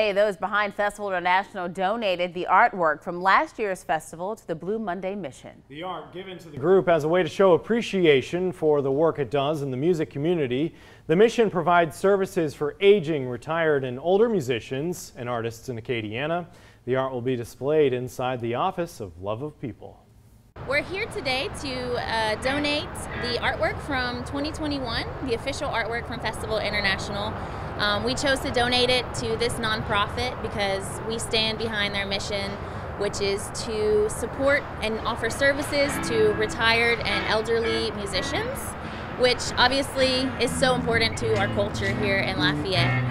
Hey, those behind Festival International donated the artwork from last year's festival to the Blue Monday mission. The art given to the group as a way to show appreciation for the work it does in the music community. The mission provides services for aging, retired, and older musicians and artists in Acadiana. The art will be displayed inside the Office of Love of People. We're here today to uh, donate the artwork from 2021, the official artwork from Festival International. Um, we chose to donate it to this nonprofit because we stand behind their mission, which is to support and offer services to retired and elderly musicians, which obviously is so important to our culture here in Lafayette.